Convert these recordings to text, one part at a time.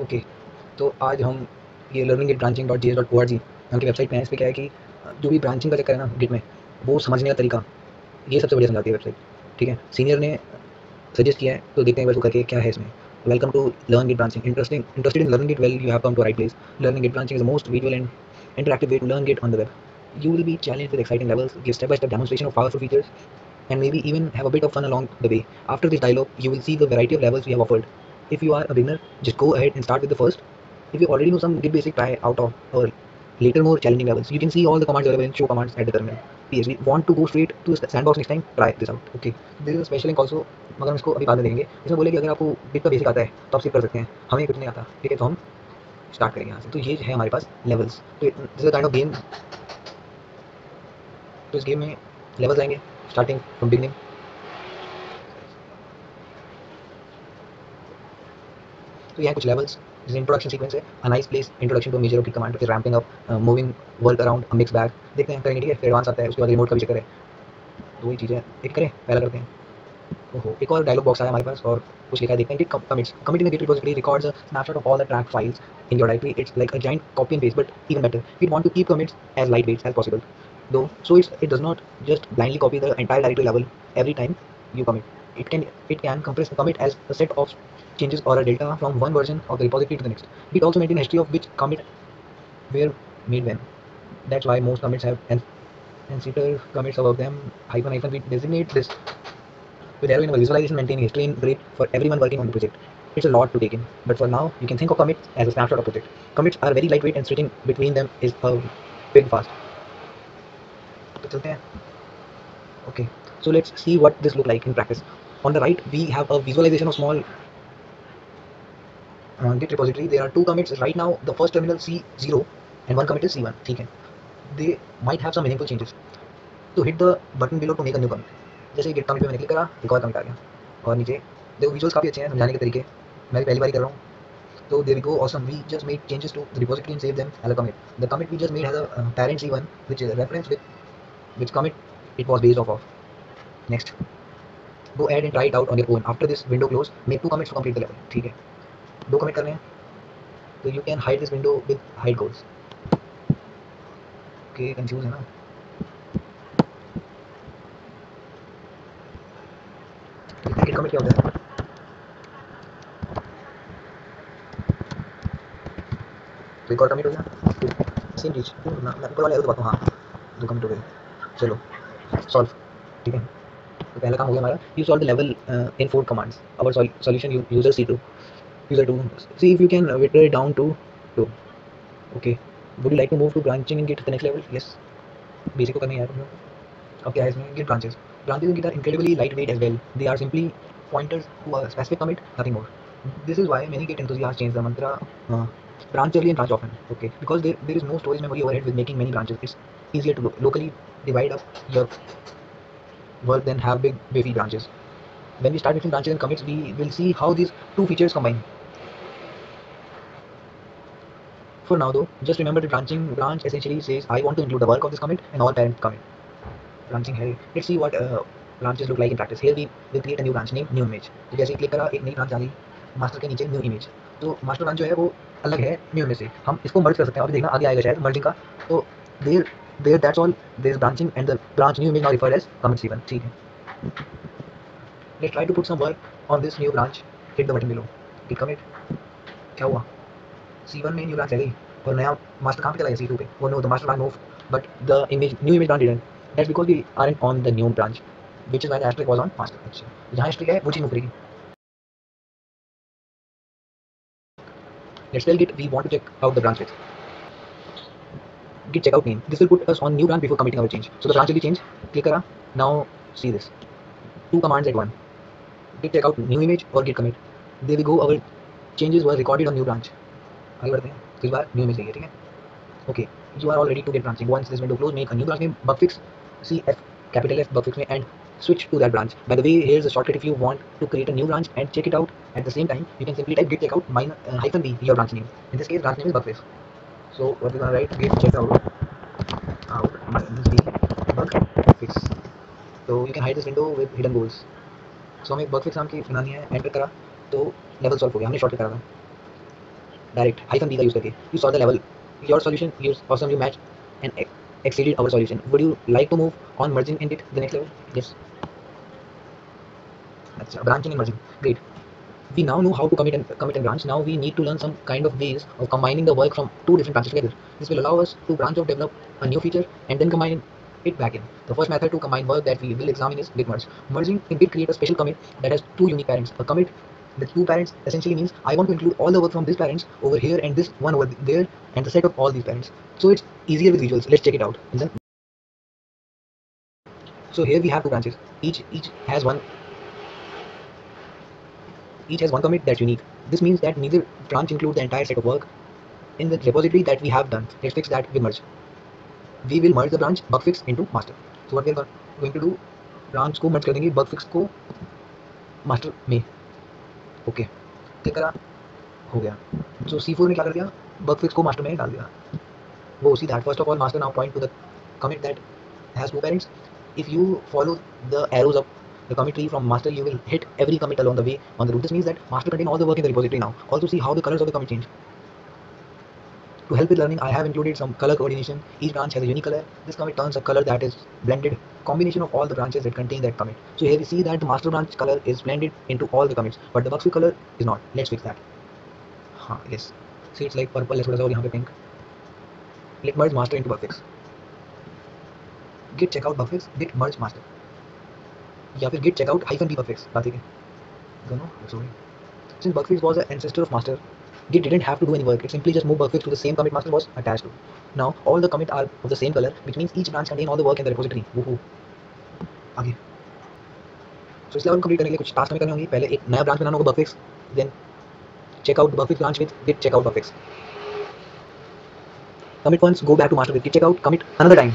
Okay तो आज हम ये learning branching dot J S dot O R G हमारी वेबसाइट में इस पर क्या है कि जो भी ब्रांचिंग का चेक है ना गिट में, वो समझने का तरीका, ये सबसे बढ़िया समझाती है वेबसाइट ठीक है? सीनियर ने सजेस्ट किया है तो देखते हैं वैसे करके क्या है इसमें। Welcome to learn git branching interesting interested in learn git well you have come to right place learning git branching is most visual and interactive way to learn git on the web you will be challenge with exciting levels give step by step demonstration of powerful features and maybe even have a bit of fun along the way after this dialogue you will see the variety of levels we have offered If you are a beginner, just go ahead and start with the first. If you already know some Git basic, try out of or later more challenging levels. You can see all the commands available in show commands at the terminal. PHP. Want to go straight to next time? Try this out. Okay. There is a special link also. मगर हम इसको अभी बाद में देंगे इसमें बोले कि अगर आपको बिट का बेसिक आता है तो आप सीख कर सकते हैं हमें कुछ नहीं आता ठीक है तो हम स्टार्ट करेंगे यहाँ से तो ये है हमारे पास लेवल्स तो दिस काइंड ऑफ़ गेम तो इस गेम में लेवल्स आएँगे स्टार्टिंग फ्रॉम बिगनिंग तो यहाँ कुछ लेवल्स जैसे इंट्रोडक्शन सीक्वेंस है a nice place introduction to major of key command फिर ramping up moving work around a mix bag देखते हैं करेंगे ठीक है फिर एडवांस आता है उसके बाद रिमोट का भी चक्कर है तो वही चीज़ें एक करें पहला करते हैं ओहो एक और डायलॉग बॉक्स आया हमारे पास और कुछ लिखा है देखते हैं कि commits commit in the records a snapshot of all the track files in your directory it's like a giant copy and paste but even better we want to keep commits as lightweight as possible though so it's, it does not just blindly copy the entire directory level every time you commit it can it can compress the commit as a set of changes or a data from one version of the repository to the next. We also maintain history of which commit were made when. That's why most commits have ancestor commits above them hyphen hyphen. We designate this with arrow in our visualization maintaining history in grid for everyone working on the project. It's a lot to take in, but for now, you can think of commits as a snapshot of project. Commits are very lightweight and switching between them is a big fast. Okay, so let's see what this look like in practice. On the right, we have a visualization of small uh, Git repository. There are two commits right now. The first terminal C0 and one commit is C1. ठीक है. They might have some meaningful changes. To hit the button below to make a new commit. जैसे git commit पे मैंने click करा एक और commit आ गया और नीचे देखो विजुअल्स काफ़ी अच्छे हैं समझाने के तरीके मैं भी पहली बार कर रहा हूँ तो there go awesome we just made changes to the repository and save them as a commit the commit we just made has a parent C one which is reference with which commit it was based off of next go ahead and try it out on your own after this window close make two commits to complete the level ठीक है दो comment करने हैं। तो you can hide this window with hide goals okay confuse है ना? एक commit क्या होता है तो एक और कमिट हो गया। सेम चीज़ मैं ऊपर वाले तो बात हाँ। दो कमिट हो गए। चलो सॉल्व ठीक है? तो पहला काम हो गया हमारा। You solve the level in four commands our solution user see to are doing see if you can uh, whittle it down to two. Okay. Would you like to move to branching and get to the next level? Yes. Basic ko karna hai okay guys we get branches. Branches in are incredibly lightweight as well. They are simply pointers to a specific commit nothing more. This is why many Git enthusiasts change the mantra uh, branch early and branch often. Okay. Because there, there is no storage memory overhead with making many branches. It's easier to lo locally divide up your work than have big baby branches. When we start mixing branches and commits we will see how these two features combine. For now though, just remember the branching branch essentially says I want to include the work of this commit and all parent commit. branching है let's see what uh, branches look like in practice here we will create a new branch name new image तो जैसे click करा एक नई branch आ गई master के नीचे new image तो मास्टर ब्रांच जो है वो अलग है न्यू इमेज से हम इसको मर्ज कर सकते हैं और देखना आगे आएगा शायद मर्जिंग का तो there there that's all there branching and the branch new image now referred as commit C one ठीक है let's try to put some work on this new branch hit the button below click commit क्या हुआ सी1 में new branch आ और नया master कहाँ पे चला गया सी2 पे वो no the master branch move but the image new image branch didn't because we aren't on the new branch which is why the asterisk was on master अच्छा जहाँ asterisk है वो चीज़ ऊपरी let's tell git we want to check out the branch with git checkout name this will put us on new branch before committing our change so the branch will be changed click करा now see this two commands at one git checkout new image or git commit there we go our changes were recorded on new branch आगे बढ़ते हैं तो इस बार new image चाहिए ठीक है okay you are all ready to get branching once this window close make a new branch name bug fix cf capital F bug fix me and switch to that branch. By the way, here's a shortcut if you want to create a new branch and check it out at the same time. You can simply type git checkout minus uh, hyphen b your branch name. In this case, branch name is bug fix. So what we're gonna write git checkout out minus b bug fix. So you can hide this window with hidden goals. So हमें bug fix नाम की बनानी है enter करा तो level solve हो गया हमने शॉर्टकट करा था डायरेक्ट हाइफन बी का यूज करके you solve the level your solution use awesome you match and exceeded our solution would you like to move on merging in it the next level yes अच्छा branching and merging great we now know how to commit and commit and branch now we need to learn some kind of ways of combining the work from two different branches together this will allow us to branch out develop a new feature and then combine it back in the first method to combine work that we will examine is git merge merging in git create a special commit that has two unique parents a commit with two parents essentially means I want to include all the work from these parents over here and this one over there and the set of all these parents. So it's easier with visuals. Let's check it out. And then, so here we have two branches. Each each has one each has one commit that's unique. This means that neither branch includes the entire set of work in the repository that we have done. Let's fix that with merge. We will merge the branch bug fix into master. So what we are going to do, branch को merge कर देंगे bug fix को master में. Okay. ठीक करा हो गया। सो C four ने क्या कर दिया, बग फिक्स को मास्टर में डाल दिया। वो उसी that first of all master now point to the commit that has two parents if you follow the arrows of the commit tree from master you will hit every commit along the way on the route this means that master contain all the work in the repository now all see how the colours of the commit change to help with learning I have included some colour coordination each branch has unique colour this commit turns a colour that is blended combination of all the branches that contain that commit so here we see that the master branch color is blended into all the commits but the bug color is not let's fix that huh, yes see it's like purple थोड़ा सा और यहाँ पे pink click merge master into bug fix git checkout bug fix git merge master या फिर git checkout hyphen b bug fix बात ठीक है दोनों sorry since bug fix was an ancestor of master Git didn't have to do any work. It simply just moved fix to the same commit master was attached to. Now all the commit are of the same color, which means each branch contain all the work in the repository. Woohoo. आगे so इस level complete करने के लिए कुछ task हमें करने होंगे पहले एक नया ब्रांच बनाना होगा bug fix then fix branch with git checkout bug fix commit once go back to master with git checkout commit another time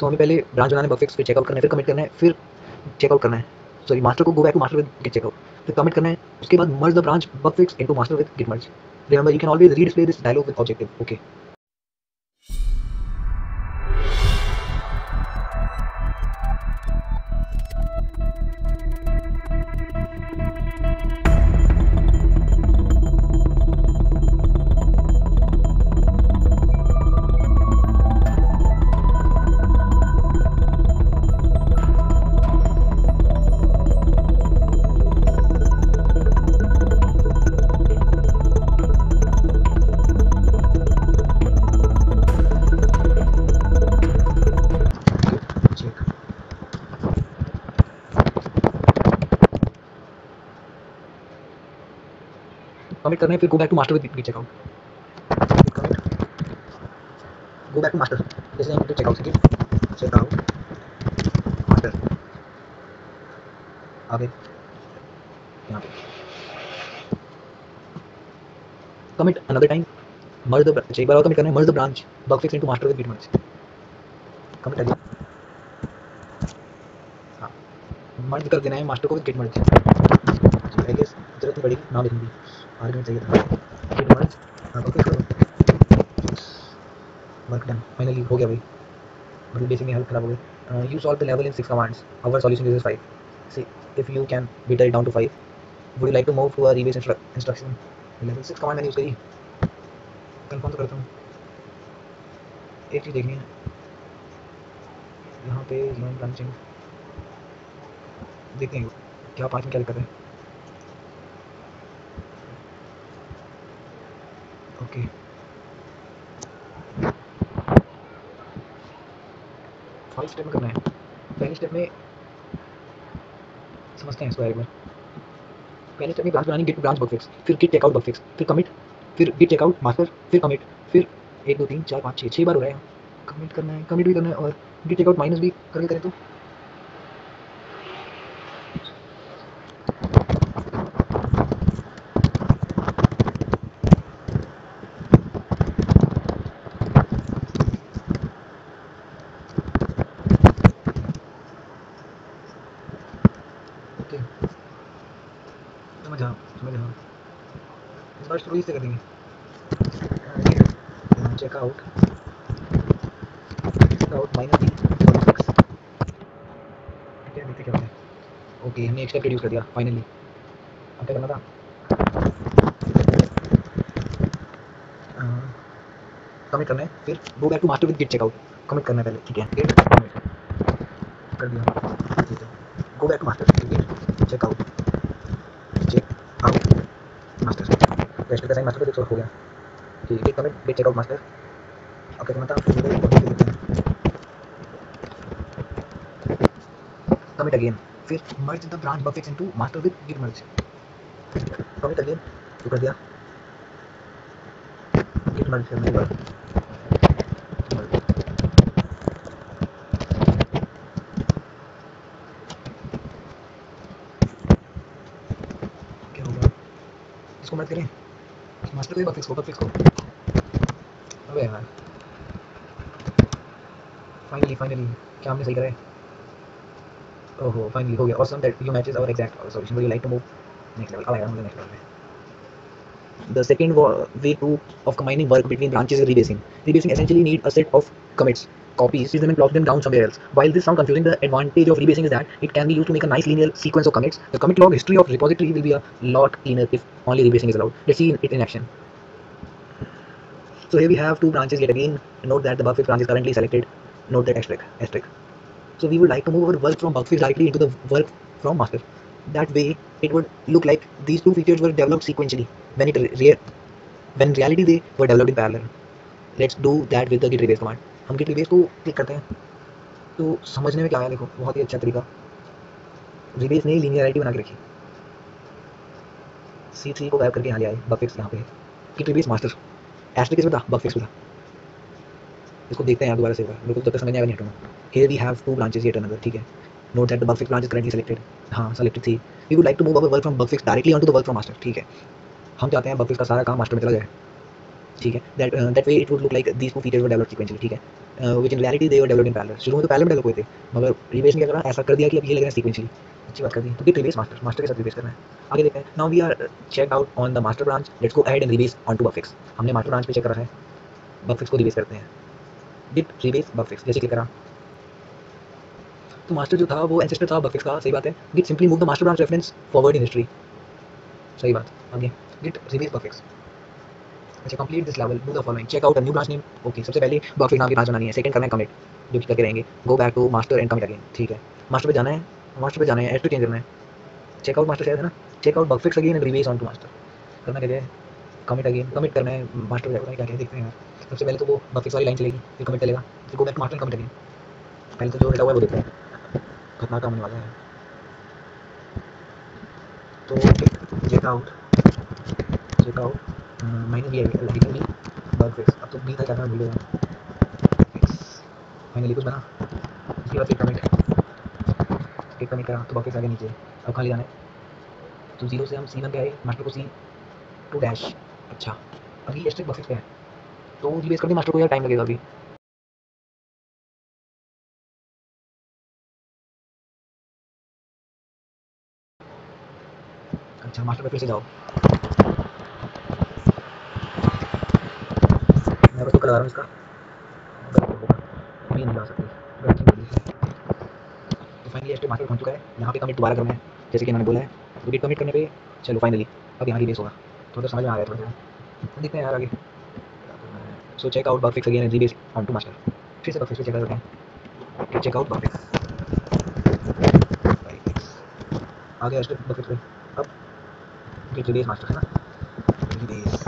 तो हमें पहले ब्रांच बनाना है बग फिक्स फिर चेकआउट करना है फिर कमिट करना है फिर चेकआउट करना है सॉरी मास्टर को go back to master with git checkout फिर कमिट करना है। उसके बाद merge the branch bug fix into master with git merge remember you can always redisplay this dialogue with objective okay commit करना फिर go back to master with git checkout go back to master जैसे git checkout से git checkout master आगे. यहाँ पे. Commit another time merge the एक बार और कमिट करना merge the branch bug fix into master with git merge commit again हाँ. मर्ज कर देना है मास्टर को विद गिट मर्ज पड़ेगी नाम लिखूँगी। आर्गुमेंट चाहिए था। गिट मर्ज हाँ ओके करो वर्क डन फाइनली हो गया भाई। मतलब बेसिक हेल्प खराब हो you solve the level in six commands our solution is five see if you can beat it down to five would you like to move to a rebase instruction level six command मैंने use करी। Confirm तो करता हूँ। एक चीज़ देखनी है। यहाँ पे जोन ब्रांचिंग देखते हैं। क्या पाँच में क्या दिक्कत है? ओके फाइव स्टेप में करना है। पहले स्टेप में समझते हैं एक बार पहले स्टेप में ब्रांच बनानी गिट ब्रांच बग फिक्स फिर गिट चेकआउट बग फिक्स फिर कमिट फिर गिट चेकआउट मास्टर फिर कमिट फिर एक, दो, तीन, चार, पाँच छः छः बार हो रहा है। कमिट करना है कमिट भी करना है और गिट चेकआउट माइनस भी करके करें तो। थ्रू ही से करेंगे। चेकआउट चेकआउट माइनस थ्री और सिक्स क्या देखते क्या होता है? ओके हमने एक्स्ट्रा प्रोड्यूस कर दिया फाइनली अब क्या करना था? हाँ, कमिट करना है, फिर go back to master with git checkout commit करना है पहले, ठीक है? गेट कर दिया। Go back to master with git checkout rest का साइन मास्टर पे हो गया ठीक है कमिट गिट चेकआउट मास्टर अब क्या करना था फिर देते हैं कमिट अगेन फिर merge the branch बफेट्स into master with git merge commit again तो कर दिया गिट मर्ज करने के इसको मत करें मास्टर को बफेट्स को बफेट्स को अबे यार फाइनली फाइनली क्या हमने सही करा है ओहो फाइनली हो गया awesome that you matches our exact solution would you like to move next level अब आएगा मुझे next level पे the second way to of combining work between branches is rebasing rebasing essentially need a set of commits copies freeze them and plot them down somewhere else. While this sound confusing the advantage of rebasing is that it can be used to make a nice linear sequence of commits. The commit log history of repository will be a lot cleaner if only rebasing is allowed. Let's see it in action. So here we have two branches yet again. Note that the bug fix branch is currently selected. Note that asterisk asterisk. So we would like to move our work from bug fix directly into the work from master. That way it would look like these two features were developed sequentially when it re- when reality they were developed in parallel. Let's do that with the git rebase command हम git rebase को click करते हैं? तो समझने में क्या आया? देखो, बहुत ही अच्छा तरीका। रिबेस ने लीनियर आई बना के रखी। सी थ्री को गायब करके यहाँ ले आए यहाँ पे गिट रिबेस मास्टर एस्ट्रिक किसमें बफिक्स था। इसको देखते हैं यहाँ दोबारा से बिल्कुल तो तब तक समझ नहीं here we have two branches ये टनगर ठीक है। Note that the bugfix branch currently selected हाँ सेलेक्टेड थी we like to move our work from bugfix directly onto the work from master ठीक है। हम चाहते हैं बफिक्स का सारा काम मास्टर में चला जाए। ठीक है? That way it would look like this two features were developed sequentially ठीक है? Which in reality they were developed in parallel शुरू में तो पैरेलल डेवलप हुए थे, मगर रिवेस क्या करा ऐसा कर दिया कि अब ये लग रहा है सीक्वेंशियली अच्छी बात कर दी। तो कि रिवेस मास्टर मास्टर के साथ रिवेस करना है। आगे देखते हैं। Now we are check out on the master branch let's go ahead and rebase on to bugfix हमने मास्टर ब्रांच पे चेक करा है। बफिक्स को रिवेस करते हैं। डिट रिवेस बफिक्स जैसे क्लिक करा। तो मास्टर जो था, वो एंसेस्टर था बफिक्स का। सही बात है। Git simply move the master branch reference forward in history सही बात। आगे। गिट रिवेस बफिक्स अच्छा complete this level do the following check out new branch name okay सबसे पहले बफिक्स नाम की ब्रांच बनानी है. सेकंड करना है कमिट जो कि करके रहेंगे go back to master and commit again ठीक है. मास्टर पे जाना है. मास्टर पे जाना है. एस टू चेंज करना है. चेक आउट मास्टर शायद, है ना? Check out bugfix again and rebase onto master करना क्या है? कमिट अगेन कमिट करना है. मास्टर पे जाकर क्या क्या देखते हैं सबसे पहले तो वो बफिक्स वाली लाइन चलेगी. फिर कमिट चलेगा. फिर go back master commit again पहले तो जो डेटा हुआ है वो देखते हैं. खतरनाक काम होने वाला है. तो चेक आउट माइनस भी है भी बग फिक्स अब तो बी था क्या था भूल गया फिक्स फाइनली कुछ बना उसके बाद फिर कमेंट फिर कमेंट करा तो फिक्स आगे नीचे अब खाली जाना है तो ज़ीरो से हम सी वन पे आए मास्टर को सी टू डैश अच्छा अभी स्ट्रिक बग फिक्स पे है तो रिबेस करने मास्टर को यार टाइम लगेगा अभी अच्छा मास्टर पे फिर से जाओ मैं बस तो लगा रहा हूँ इसका। नहीं ला सकते। तो फाइनली एस्टे मास्टर पहुँच चुका है। यहाँ पे कमिट दोबारा करना है, जैसे कि इन्होंने बोला है। तो गिट कमिट करने पे, चलो फाइनली अब यहाँ रिबेस होगा। थोड़ा समझ में आ गया थोड़ा सा। देखते हैं यार आगे। So check out bug fix again rebase onto master फिर से बग फिक्स चेक करते हैं। चेक आउट बग फिक्स आगे एस्टे बग फिक्स अब रिबेस मास्टर है ना? Rebase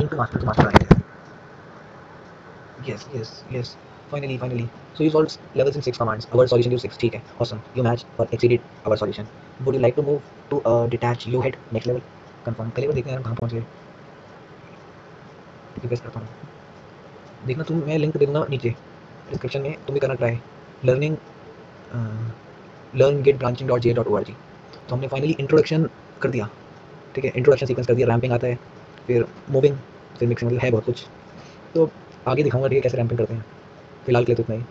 into master to master आएँगे। Yes yes yes finally finally so you solved levels in six commands our solution is six ठीक है awesome you matched or exceeded our solution would you like to move to a detached you head next level पहले बार देखते हैं कहाँ पहुँच गए request करता हूँ देखना तुम मैं लिंक दे दूँगा नीचे डिस्क्रिप्शन में तुम भी करना try learning learn git branching dot J dot O R G तो हमने फाइनली इंट्रोडक्शन कर दिया ठीक है इंट्रोडक्शन सीक्वेंस कर दिया रैम्पिंग आता है फिर मूविंग फिर मिक्सिंग मतलब है बहुत कुछ तो आगे दिखाऊँगा ठीक है कैसे रैंपिंग करते हैं। फ़िलहाल के लिए तो इतना ही।